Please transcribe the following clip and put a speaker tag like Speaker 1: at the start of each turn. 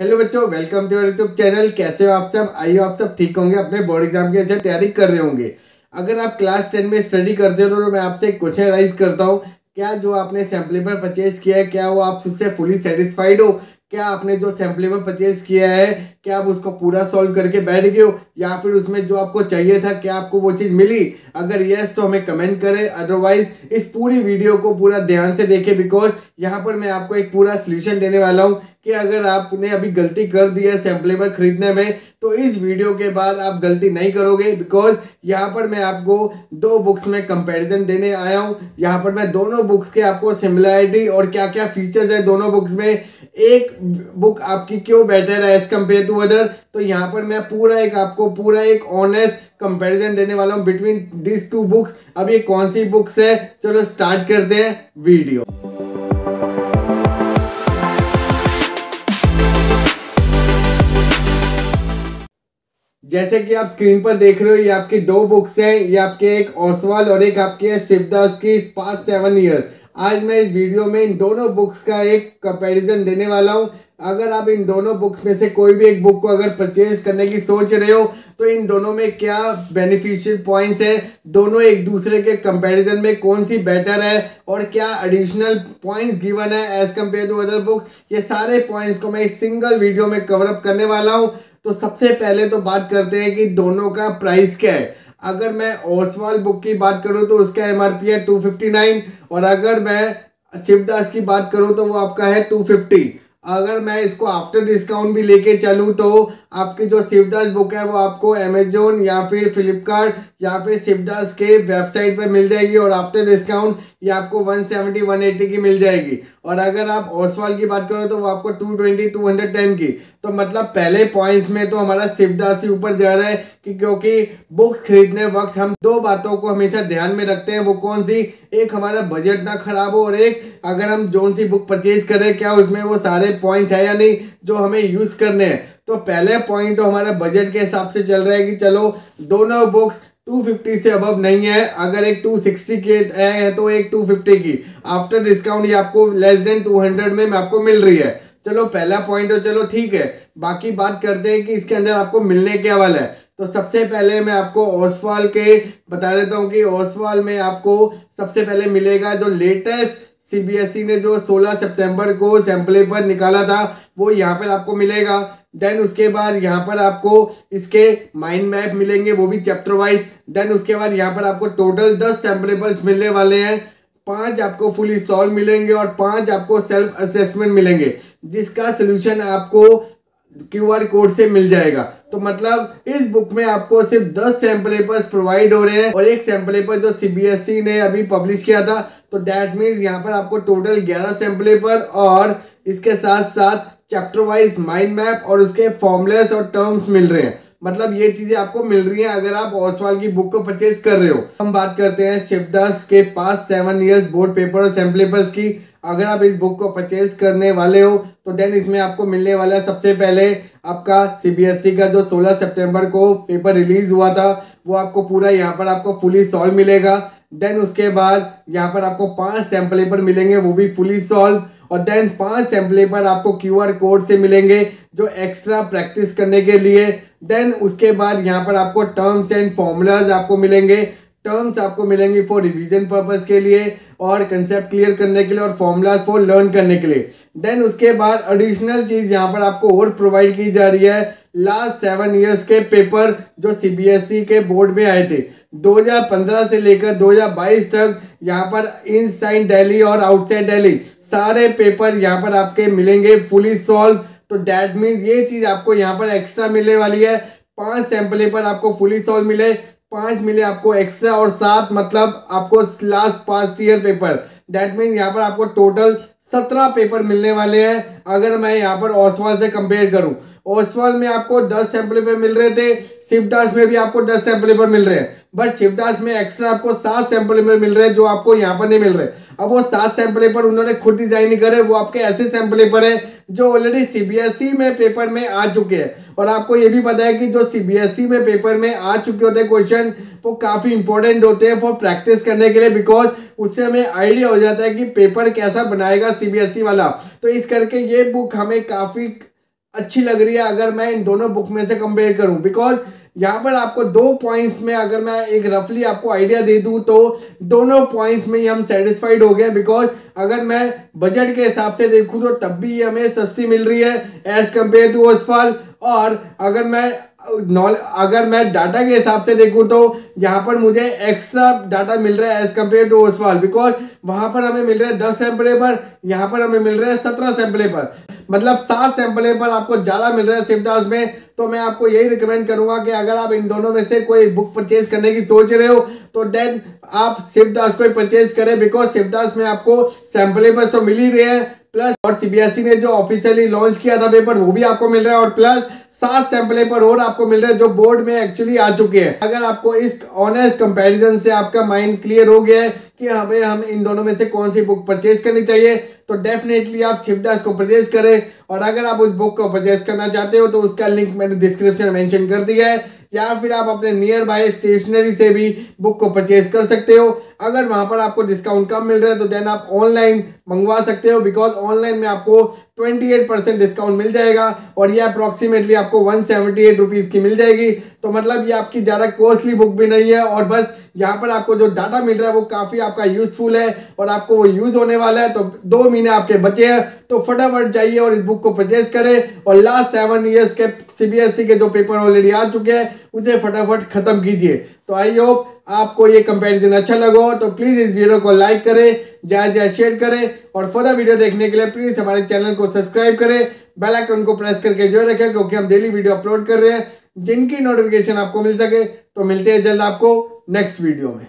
Speaker 1: Hello बच्चों welcome to YouTube channel कैसे हो आप सब? आइए आप सब? ठीक होंगे? अपने बोर्ड एग्ज़ाम की अच्छा तैयारी कर रहे होंगे। अगर आप क्लास टेन में स्टडी करते हो तो मैं आपसे एक क्वेश्चन राइज करता हूँ। क्या जो आपने सैंपल पर परचेज किया है, क्या वो आप उससे फुली सेटिस्फाइड हो? क्या आपने जो सैंपल पेपर परचेज किया है, क्या आप उसको पूरा सॉल्व करके बैठ गए हो, या फिर उसमें जो आपको चाहिए था, क्या आपको वो चीज़ मिली? अगर यस तो हमें कमेंट करें। अदरवाइज़ इस पूरी वीडियो को पूरा ध्यान से देखें बिकॉज़ यहाँ पर मैं आपको एक पूरा सोल्यूशन देने वाला हूँ कि अगर आपने अभी गलती कर दी है सैंपल पेपर खरीदने में तो इस वीडियो के बाद आप गलती नहीं करोगे बिकॉज़ यहाँ पर मैं आपको दो बुक्स में कंपैरिजन देने आया हूँ। यहाँ पर मैं दोनों बुक्स के आपको सिमिलरिटी और क्या क्या फीचर्स है दोनों बुक्स में एक बुक आपकी क्यों बेटर है एज कंपेयर टू अदर तो यहाँ पर मैं पूरा एक आपको पूरा एक ऑनेस्ट कंपैरिजन देने वाला हूँ बिटवीन दिस टू बुक्स अब ये कौन सी बुक्स है? चलो स्टार्ट करते हैं वीडियो जैसे कि आप स्क्रीन पर देख रहे हो, ये आपकी दो बुक्स हैं, ये आपके एक ओसवाल और एक आपकी है शिवदास की पास सेवन ईयर आज मैं इस वीडियो में इन दोनों बुक्स का एक कंपैरिजन देने वाला हूँ। अगर आप इन दोनों बुक्स में से कोई भी एक बुक को अगर परचेज करने की सोच रहे हो तो इन दोनों में क्या बेनिफिशियल पॉइंट्स है? दोनों एक दूसरे के कंपैरिजन में कौन सी बेटर है? और क्या एडिशनल पॉइंट्स गिवन है as compare to other book ये सारे पॉइंट्स को मैं सिंगल वीडियो में कवर अप करने वाला हूँ। तो सबसे पहले तो बात करते हैं कि दोनों का प्राइस क्या है। अगर मैं ओसवाल बुक की बात करूँ तो उसका एम आर पी है टू फिफ्टी नाइन और अगर मैं शिवदास की बात करूँ तो वो आपका है टू फिफ्टी अगर मैं इसको आफ्टर डिस्काउंट भी लेके चलूँ तो आपकी जो शिवदास बुक है, वो आपको अमेजोन या फिर फ्लिपकार्ट या फिर शिवदास के वेबसाइट पर मिल जाएगी और आफ्टर डिस्काउंट ये आपको 170 180 की मिल जाएगी। और अगर आप ओसवाल की बात करो तो वो आपको 220 210 की। तो मतलब पहले पॉइंट्स में तो हमारा शिवदास ही ऊपर जा रहा है कि क्योंकि बुक खरीदने वक्त हम दो बातों को हमेशा ध्यान में रखते हैं। वो कौन सी? एक हमारा बजट ना खराब हो और एक अगर हम जो सी बुक परचेज कर क्या उसमें वो सारे पॉइंट्स है या नहीं जो हमें यूज़ करने हैं? तो पहले पॉइंट तो हमारा बजट के हिसाब से चल रहा है कि चलो दोनों बुक्स 250 से अबव नहीं है। अगर एक 260 के है तो एक 250 की। आफ्टर डिस्काउंट ये आपको लेस देन 200 में आपको मिल रही है। चलो, पहला पॉइंट तो चलो ठीक है। बाकी बात करते हैं कि इसके अंदर आपको मिलने क्या वाला है। तो सबसे पहले मैं आपको ओसवाल के बता देता हूँ कि ओसवाल में आपको सबसे पहले मिलेगा जो लेटेस्ट सीबीएसई ने जो 16 सितंबर को सैंपल पर निकाला था, वो यहाँ पर आपको मिलेगा। देन उसके बाद यहाँ पर आपको इसके माइंड मैप मिलेंगे, वो भी चैप्टर वाइज देन उसके बाद यहाँ पर आपको टोटल दस सैम्पलेबल्स मिलने वाले हैं। पाँच आपको फुली सॉल्व मिलेंगे और पाँच आपको सेल्फ असेसमेंट मिलेंगे, जिसका सोल्यूशन आपको क्यू आर कोड से मिल जाएगा। तो मतलब इस बुक में आपको सिर्फ़ दस सैंपल पेपर्स प्रोवाइड हो रहे हैं और एक सैंपल पेपर जो सीबीएसई ने अभी पब्लिश किया था तो दैट मीन्स यहाँ पर आपको टोटल ग्यारह पेपर और इसके साथ साथ चैप्टर वाइज माइंड मैप और उसके फॉर्मुलेस और टर्म्स मिल रहे हैं। मतलब ये चीज़ें आपको मिल रही हैं अगर आप ओसवाल की बुक को परचेज कर रहे हो। हम बात करते हैं शिवदास के पास सेवन इयर्स बोर्ड पेपर और सैंपल पेपर्स की। अगर आप इस बुक को परचेज करने वाले हो तो देन इसमें आपको मिलने वाला सबसे पहले आपका सीबीएसई e का जो 16 सितंबर को पेपर रिलीज़ हुआ था, वो आपको पूरा यहाँ पर आपको फुली सॉल्व मिलेगा। देन उसके बाद यहाँ पर आपको पाँच सैंपल पेपर मिलेंगे, वो भी फुली सॉल्व और देन पाँच सैंपल पेपर आपको क्यूआर कोड से मिलेंगे जो एक्स्ट्रा प्रैक्टिस करने के लिए। देन उसके बाद यहाँ पर आपको टर्म्स एंड फॉर्मूलाज आपको मिलेंगे। टर्म्स आपको मिलेंगे फॉर रिवीजन पर्पज के लिए और कंसेप्ट क्लियर करने के लिए और फॉर्मूलाज फॉर लर्न करने के लिए। देन उसके बाद एडिशनल चीज़ यहाँ पर आपको और प्रोवाइड की जा रही है। लास्ट सेवन इयर्स के पेपर जो सीबीएसई e के बोर्ड में आए थे। 2015 से लेकर 2022 तक यहाँ पर इन साइड दिल्ली और आउटसाइड दिल्ली सारे पेपर यहाँ पर आपके मिलेंगे फुली सॉल्व तो दैट मीन्स ये चीज़ आपको यहाँ पर एक्स्ट्रा मिलने वाली है। पाँच सैंपल पेपर आपको फुली सॉल्व मिले, पाँच मिले आपको एक्स्ट्रा और सात मतलब आपको लास्ट पाँच ईयर पेपर दैट मीन यहाँ पर आपको टोटल सत्रह पेपर मिलने वाले हैं। अगर मैं यहाँ पर ओसवाल से कंपेयर करूँ ओसवाल में आपको दस सैंपल पेपर मिल रहे थे शिवदास में भी आपको दस सैंपल पेपर मिल रहे हैं। बट शिवदास में एक्स्ट्रा आपको सात सैंपल पेपर मिल रहे हैं जो आपको यहाँ पर नहीं मिल रहे। अब वो सात सैंपल पेपर उन्होंने खुद डिज़ाइन नहीं करे, वो आपके ऐसे सैंपल पेपर है जो ऑलरेडी सीबीएसई में पेपर में आ चुके हैं। और आपको ये भी पता है कि जो सीबीएसई में पेपर में आ चुके होते हैं क्वेश्चन वो काफ़ी इंपॉर्टेंट होते हैं फॉर प्रैक्टिस करने के लिए बिकॉज़ उससे हमें आइडिया हो जाता है कि पेपर कैसा बनाएगा सीबीएसई वाला। तो इस करके ये बुक हमें काफ़ी अच्छी लग रही है अगर मैं इन दोनों बुक में से कंपेयर करूँ। बिकॉज़ यहाँ पर आपको दो पॉइंट्स में अगर मैं एक रफली आपको आइडिया दे दूँ तो दोनों पॉइंट्स में ही हम सेटिस्फाइड हो गए बिकॉज़ अगर मैं बजट के हिसाब से देखूँ तो तब भी हमें सस्ती मिल रही है एज कंपेयर टू ओसफॉल और अगर मैं अगर मैं डाटा के हिसाब से देखूँ तो यहाँ पर मुझे एक्स्ट्रा डाटा मिल रहा है as compare to Oswaal because वहाँ पर हमें मिल रहा है दस सैंपले पर, यहाँ पर हमें मिल रहा है सत्रह सैंपले पर। मतलब सात सैंपले पर आपको ज़्यादा मिल रहा है शिवदास में तो मैं आपको यही रिकमेंड करूँगा कि अगर आप इन दोनों में से कोई बुक परचेज करने की सोच रहे हो तो देन आप शिवदास को परचेज करें बिकॉज़ शिवदास में आपको सैंपलेबल तो मिल ही रहे हैं प्लस और सीबीएसई e ने जो ऑफिशियली लॉन्च किया था पेपर वो भी आपको मिल रहा है, और प्लस सात सैंपल पर और आपको मिल रहे हैं, जो बोर्ड में एक्चुअली आ चुके हैं। अगर आपको इस ऑनेस्ट कंपैरिजन से आपका माइंड क्लियर हो गया है कि हमें, हम इन दोनों में से कौन सी बुक परचेज करनी चाहिए तो डेफिनेटली आप शिवदास को परचेज करें। और अगर आप उस बुक को परचेज करना चाहते हो तो उसका लिंक मैंने डिस्क्रिप्शन मेंशन कर दिया है। या फिर आप अपने नियर बाय स्टेशनरी से भी बुक को परचेज कर सकते हो। अगर वहाँ पर आपको डिस्काउंट कम मिल रहा है तो देन आप ऑनलाइन मंगवा सकते हो बिकॉज़ ऑनलाइन में आपको 28 परसेंट डिस्काउंट मिल जाएगा और ये अप्रोक्सीमेटली आपको वन सेवेंटी एट रुपीज़ की मिल जाएगी। तो मतलब ये आपकी ज़्यादा कॉस्टली बुक भी नहीं है और बस यहाँ पर आपको जो डाटा मिल रहा है वो काफ़ी आपका यूजफुल है और आपको वो यूज़ होने वाला है। तो दो महीने आपके बचे हैं। तो फटाफट जाइए और इस बुक को परचेज करें और लास्ट सेवन ईयर्स के सीबीएसई के जो पेपर ऑलरेडी आ चुके हैं, उसे फटाफट खत्म कीजिए। तो आई होप आपको ये कंपेरिजन अच्छा लगा। तो प्लीज़ इस वीडियो को लाइक करें। ज़्यादा ज़्यादा शेयर करें और फर्दर वीडियो देखने के लिए प्लीज़ हमारे चैनल को सब्सक्राइब करें, बेल आइकन को प्रेस करके जो रखें क्योंकि हम डेली वीडियो अपलोड कर रहे हैं। जिनकी नोटिफिकेशन आपको मिल सके तो मिलते हैं जल्द आपको नेक्स्ट वीडियो में।